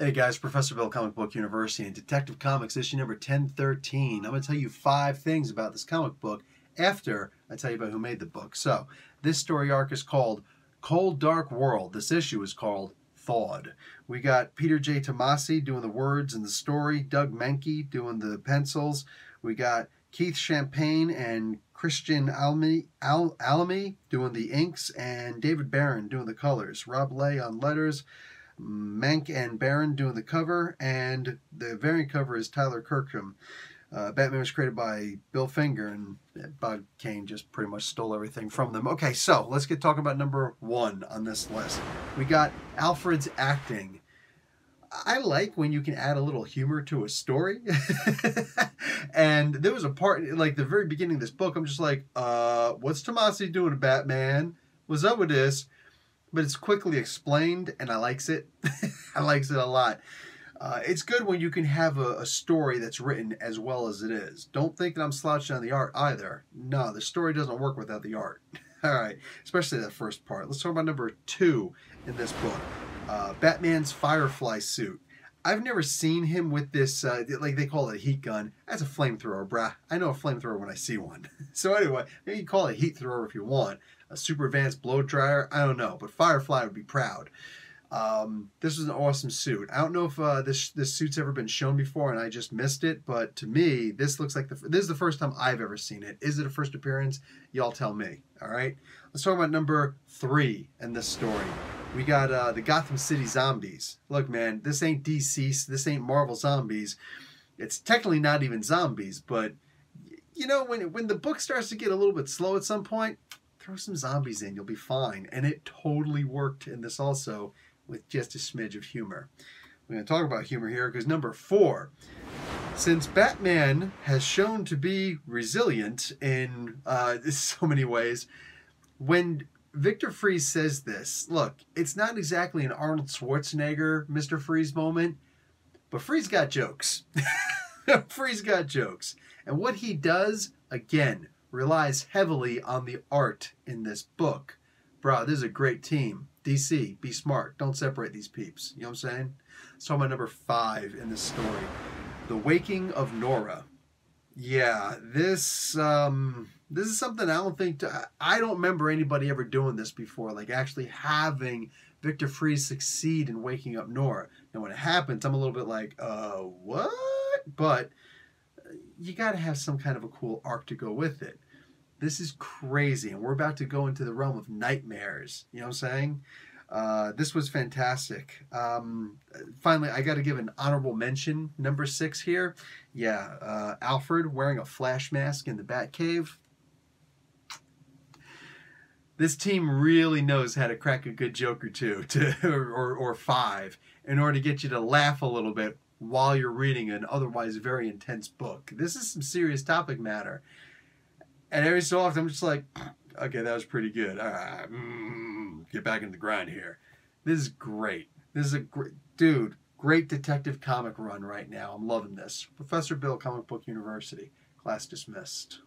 Hey guys, Professor Bill, Comic Book University, and Detective Comics issue number 1013. I'm going to tell you five things about this comic book after I tell you about who made the book. So, this story arc is called Cold Dark World. This issue is called Thawed. We got Peter J. Tomasi doing the words and the story, Doug Mahnke doing the pencils. We got Keith Champagne and Christian Alamy, Al, doing the inks, and David Baron doing the colors. Rob Leigh on letters. Mahnke and Baron doing the cover, and the variant cover is Tyler Kirkham. Uh, Batman was created by Bill Finger, and Bob Kane just pretty much stole everything from them. Okay, so let's get talking about number one on this list. We got Alfred's acting. I like when you can add a little humor to a story. and there was a part, like the very beginning of this book, I'm just like, uh, what's Tomasi doing to Batman? What's up with this? But it's quickly explained and I likes it. I likes it a lot. Uh, it's good when you can have a, a, story that's written as well as it is. Don't think that I'm slouching on the art either. No, the story doesn't work without the art. All right, especially that first part. Let's talk about number two in this book uh, Batman's Firefly suit. I've never seen him with this, uh, like they call it a heat gun. That's a flamethrower, brah. I know a flamethrower when I see one. so anyway, you call it a heat thrower if you want. A super advanced blow dryer, I don't know, but Firefly would be proud. Um, this was an awesome suit. I don't know if uh, this this suit's ever been shown before and I just missed it, but to me, this looks like the this is the first time I've ever seen it. Is it a first appearance? Y'all tell me. All right. Let's talk about number three in this story. We got uh, the Gotham City zombies. Look, man, this ain't DC. This ain't Marvel zombies. It's technically not even zombies, but you know when when the book starts to get a little bit slow at some point, throw some zombies in. You'll be fine. And it totally worked in this also with just a smidge of humor. We're going to talk about humor here because number four, since Batman has shown to be resilient in uh, so many ways, when Victor Fries says this, look, it's not exactly an Arnold Schwarzenegger Mr. Freeze moment, but Freeze got jokes. Freeze got jokes. And what he does, again, relies heavily on the art in this book. Bro, this is a great team. DC, be smart. Don't separate these peeps. You know what I'm saying? So my number five in this story. The Waking of Nora. Yeah, this um this is something I don't think to, I don't remember anybody ever doing this before, like actually having Victor Fries succeed in waking up Nora. And when it happens, I'm a little bit like, uh, what? But uh, you got to have some kind of a cool arc to go with it. This is crazy, and we're about to go into the realm of nightmares. You know what I'm saying? Uh, this was fantastic. Um, finally, I got to give an honorable mention. Number six here. Yeah, uh, Alfred wearing a flash mask in the Batcave. This team really knows how to crack a good joke or two, to, or, or five, in order to get you to laugh a little bit while you're reading an otherwise very intense book. This is some serious topic matter. And every so often, I'm just like, okay, that was pretty good. All right, mm, get back in the grind here. This is great. This is a great, dude, great detective comic run right now. I'm loving this. Professor Bill, Comic Book University. Class dismissed.